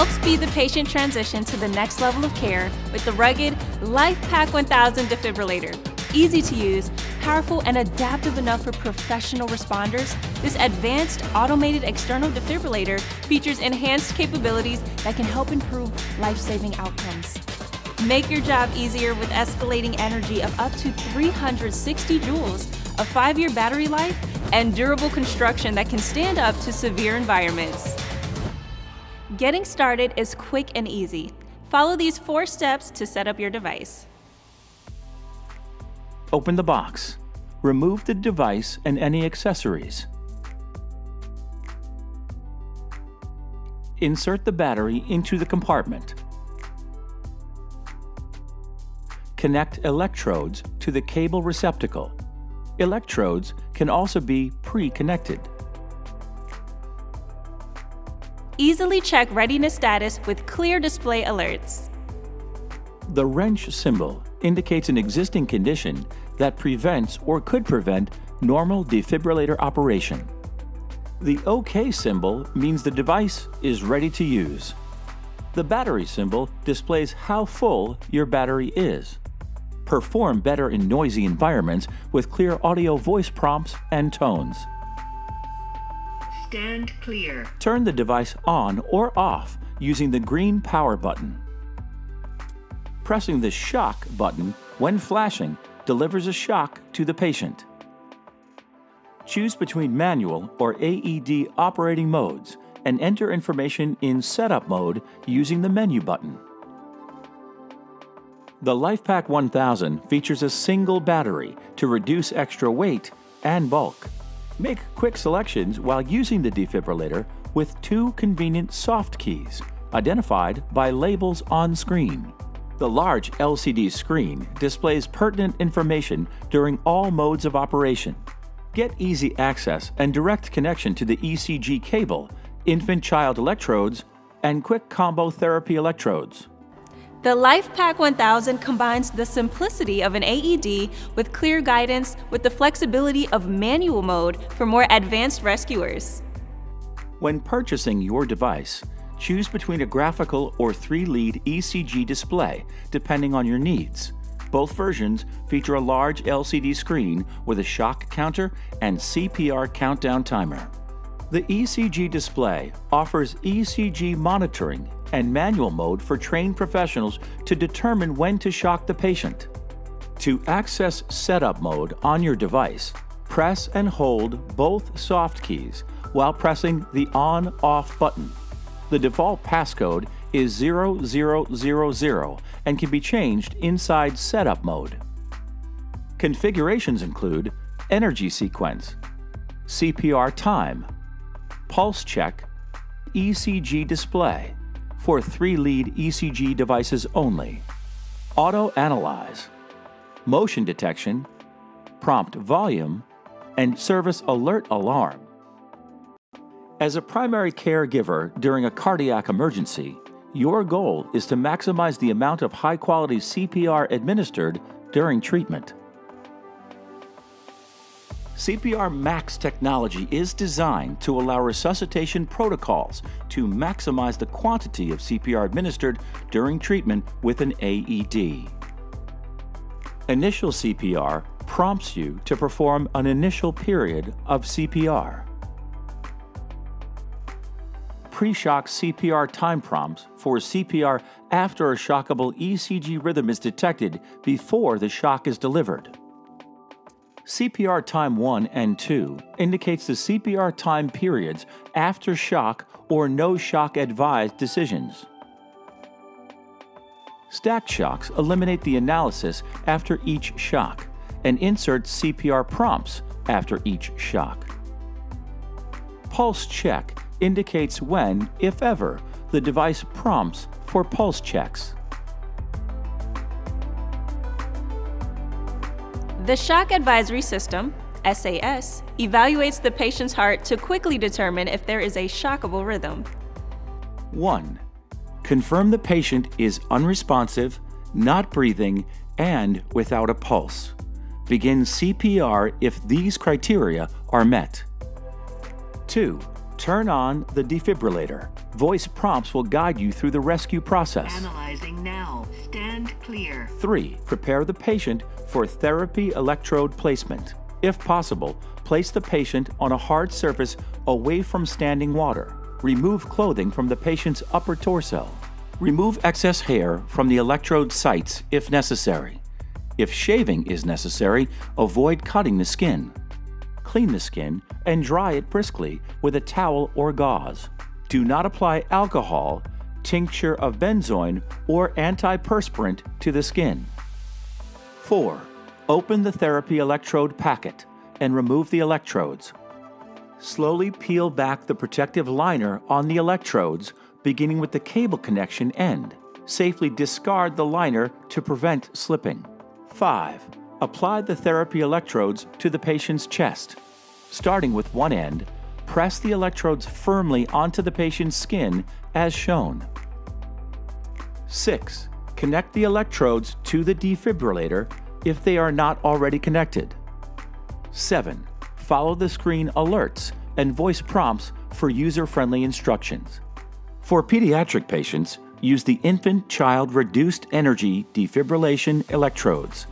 Help speed the patient transition to the next level of care with the rugged LifePak 1000 defibrillator. Easy to use, powerful, and adaptive enough for professional responders, this advanced automated external defibrillator features enhanced capabilities that can help improve life saving outcomes. Make your job easier with escalating energy of up to 360 joules, a five year battery life, and durable construction that can stand up to severe environments. Getting started is quick and easy. Follow these four steps to set up your device. Open the box. Remove the device and any accessories. Insert the battery into the compartment. Connect electrodes to the cable receptacle. Electrodes can also be pre-connected. Easily check readiness status with clear display alerts. The wrench symbol indicates an existing condition that prevents or could prevent normal defibrillator operation. The OK symbol means the device is ready to use. The battery symbol displays how full your battery is. Perform better in noisy environments with clear audio voice prompts and tones. Stand clear. Turn the device on or off using the green power button. Pressing the shock button when flashing delivers a shock to the patient. Choose between manual or AED operating modes and enter information in setup mode using the menu button. The LifePak 1000 features a single battery to reduce extra weight and bulk. Make quick selections while using the defibrillator with two convenient soft keys, identified by labels on screen. The large LCD screen displays pertinent information during all modes of operation. Get easy access and direct connection to the ECG cable, infant child electrodes, and quick combo therapy electrodes. The LifePak 1000 combines the simplicity of an AED with clear guidance with the flexibility of manual mode for more advanced rescuers. When purchasing your device, choose between a graphical or three lead ECG display, depending on your needs. Both versions feature a large LCD screen with a shock counter and CPR countdown timer. The ECG display offers ECG monitoring and manual mode for trained professionals to determine when to shock the patient. To access setup mode on your device, press and hold both soft keys while pressing the on off button. The default passcode is 0000 and can be changed inside setup mode. Configurations include energy sequence, CPR time, pulse check, ECG display, for three lead ECG devices only. Auto Analyze, Motion Detection, Prompt Volume, and Service Alert Alarm. As a primary caregiver during a cardiac emergency, your goal is to maximize the amount of high quality CPR administered during treatment. CPR Max technology is designed to allow resuscitation protocols to maximize the quantity of CPR administered during treatment with an AED. Initial CPR prompts you to perform an initial period of CPR. Pre-shock CPR time prompts for CPR after a shockable ECG rhythm is detected before the shock is delivered. CPR time 1 and 2 indicates the CPR time periods after shock or no shock advised decisions. Stacked shocks eliminate the analysis after each shock and insert CPR prompts after each shock. Pulse check indicates when, if ever, the device prompts for pulse checks. The Shock Advisory System, SAS, evaluates the patient's heart to quickly determine if there is a shockable rhythm. 1. Confirm the patient is unresponsive, not breathing, and without a pulse. Begin CPR if these criteria are met. 2. Turn on the defibrillator. Voice prompts will guide you through the rescue process. Analyzing now. Clear. 3. Prepare the patient for therapy electrode placement. If possible, place the patient on a hard surface away from standing water. Remove clothing from the patient's upper torso. Remove excess hair from the electrode sites if necessary. If shaving is necessary, avoid cutting the skin. Clean the skin and dry it briskly with a towel or gauze. Do not apply alcohol, tincture of benzoin, or antiperspirant to the skin. 4. Open the therapy electrode packet and remove the electrodes. Slowly peel back the protective liner on the electrodes, beginning with the cable connection end. Safely discard the liner to prevent slipping. 5. Apply the therapy electrodes to the patient's chest. Starting with one end, press the electrodes firmly onto the patient's skin as shown. 6. Connect the electrodes to the defibrillator if they are not already connected. 7. Follow the screen alerts and voice prompts for user friendly instructions. For pediatric patients, use the Infant Child Reduced Energy Defibrillation Electrodes.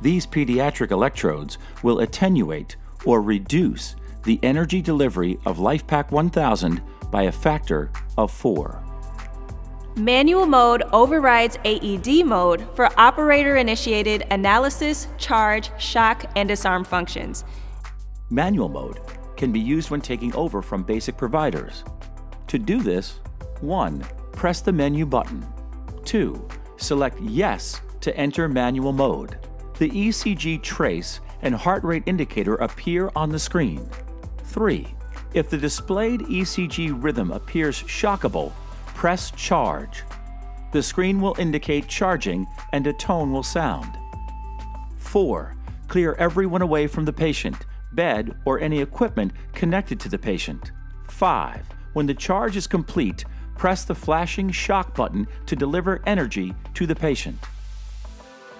These pediatric electrodes will attenuate or reduce the energy delivery of LifePak 1000 by a factor of 4. Manual mode overrides AED mode for operator initiated analysis, charge, shock, and disarm functions. Manual mode can be used when taking over from basic providers. To do this, 1. Press the menu button. 2. Select Yes to enter manual mode. The ECG trace and heart rate indicator appear on the screen. 3. If the displayed ECG rhythm appears shockable, press Charge. The screen will indicate charging and a tone will sound. 4. Clear everyone away from the patient, bed, or any equipment connected to the patient. 5. When the charge is complete, press the flashing shock button to deliver energy to the patient.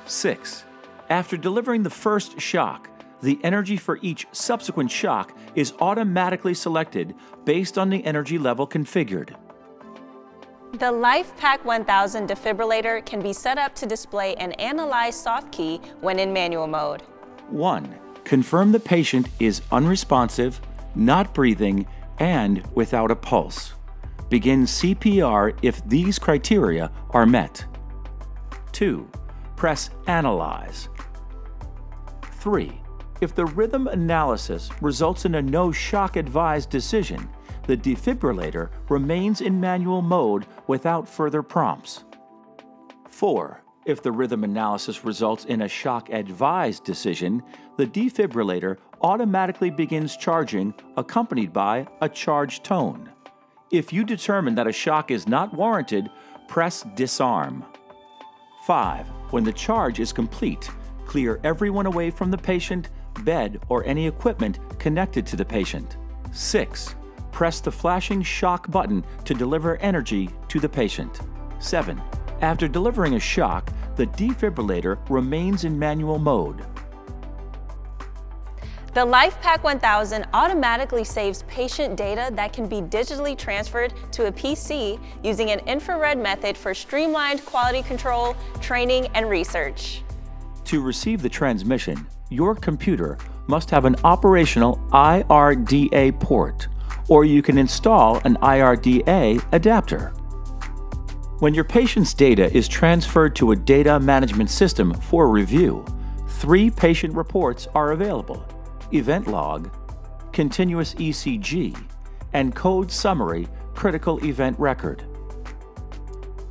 6. After delivering the first shock, the energy for each subsequent shock is automatically selected based on the energy level configured. The LifePak 1000 defibrillator can be set up to display an analyze soft key when in manual mode. 1. Confirm the patient is unresponsive, not breathing, and without a pulse. Begin CPR if these criteria are met. 2. Press Analyze. 3. If the rhythm analysis results in a no shock advised decision, the defibrillator remains in manual mode without further prompts. 4. If the rhythm analysis results in a shock advised decision, the defibrillator automatically begins charging, accompanied by a charge tone. If you determine that a shock is not warranted, press Disarm. 5. When the charge is complete, clear everyone away from the patient, bed, or any equipment connected to the patient. 6 press the flashing shock button to deliver energy to the patient. 7. After delivering a shock, the defibrillator remains in manual mode. The LifePak 1000 automatically saves patient data that can be digitally transferred to a PC using an infrared method for streamlined quality control, training, and research. To receive the transmission, your computer must have an operational IRDA port or you can install an IRDA adapter. When your patient's data is transferred to a data management system for review, three patient reports are available event log, continuous ECG, and code summary critical event record.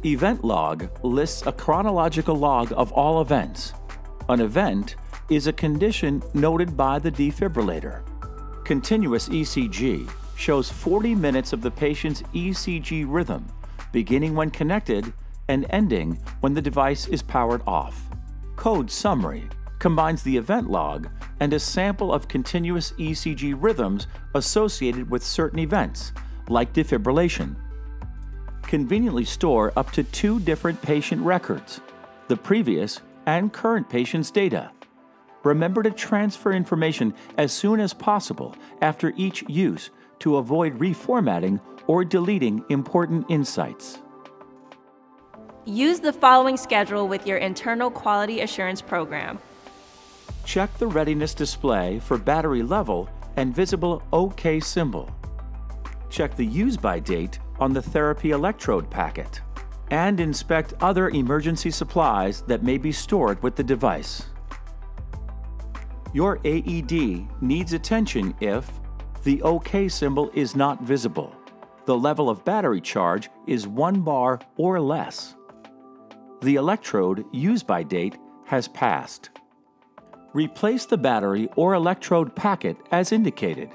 Event log lists a chronological log of all events. An event is a condition noted by the defibrillator. Continuous ECG shows 40 minutes of the patient's ECG rhythm, beginning when connected and ending when the device is powered off. Code Summary combines the event log and a sample of continuous ECG rhythms associated with certain events, like defibrillation. Conveniently store up to two different patient records, the previous and current patient's data. Remember to transfer information as soon as possible after each use to avoid reformatting or deleting important insights. Use the following schedule with your internal quality assurance program. Check the readiness display for battery level and visible OK symbol. Check the use by date on the therapy electrode packet. And inspect other emergency supplies that may be stored with the device. Your AED needs attention if the OK symbol is not visible, the level of battery charge is 1 bar or less, the electrode use by date has passed. Replace the battery or electrode packet as indicated.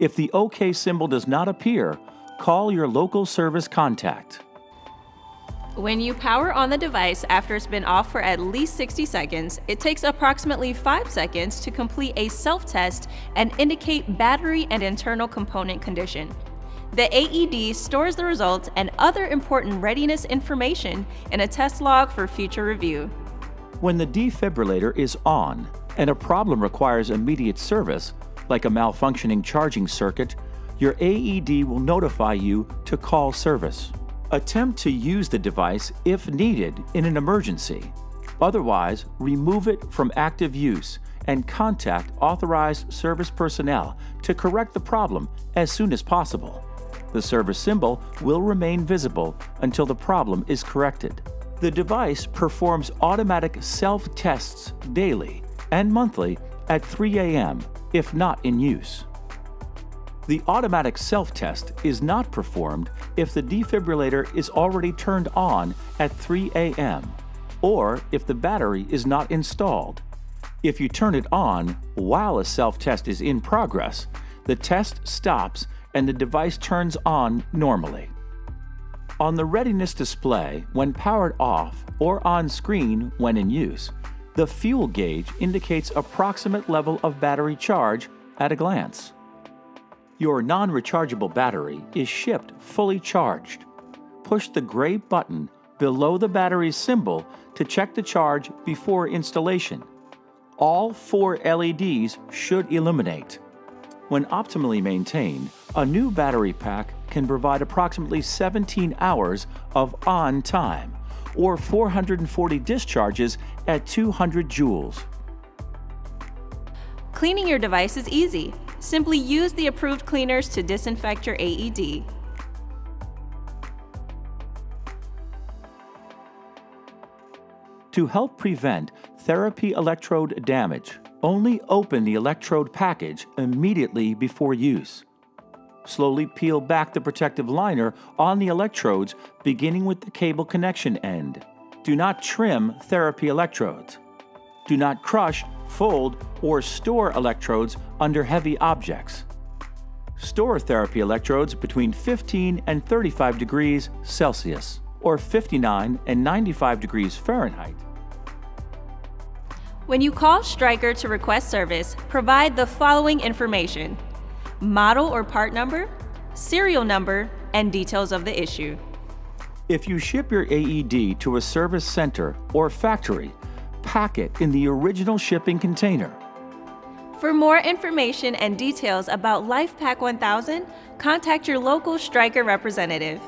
If the OK symbol does not appear, call your local service contact. When you power on the device after it's been off for at least 60 seconds, it takes approximately 5 seconds to complete a self-test and indicate battery and internal component condition. The AED stores the results and other important readiness information in a test log for future review. When the defibrillator is on and a problem requires immediate service, like a malfunctioning charging circuit, your AED will notify you to call service. Attempt to use the device if needed in an emergency. Otherwise, remove it from active use and contact authorized service personnel to correct the problem as soon as possible. The service symbol will remain visible until the problem is corrected. The device performs automatic self tests daily and monthly at 3 a.m. if not in use. The automatic self test is not performed if the defibrillator is already turned on at 3 a.m. or if the battery is not installed. If you turn it on while a self test is in progress, the test stops and the device turns on normally. On the readiness display, when powered off or on screen when in use, the fuel gauge indicates approximate level of battery charge at a glance. Your non rechargeable battery is shipped fully charged. Push the gray button below the battery's symbol to check the charge before installation. All four LEDs should illuminate. When optimally maintained, a new battery pack can provide approximately 17 hours of on time, or 440 discharges at 200 joules. Cleaning your device is easy. Simply use the approved cleaners to disinfect your AED. To help prevent therapy electrode damage, only open the electrode package immediately before use. Slowly peel back the protective liner on the electrodes, beginning with the cable connection end. Do not trim therapy electrodes. Do not crush, fold, or store electrodes under heavy objects. Store therapy electrodes between 15 and 35 degrees Celsius or 59 and 95 degrees Fahrenheit when you call Stryker to request service, provide the following information model or part number, serial number, and details of the issue. If you ship your AED to a service center or factory, pack it in the original shipping container. For more information and details about LifePak 1000, contact your local Stryker representative.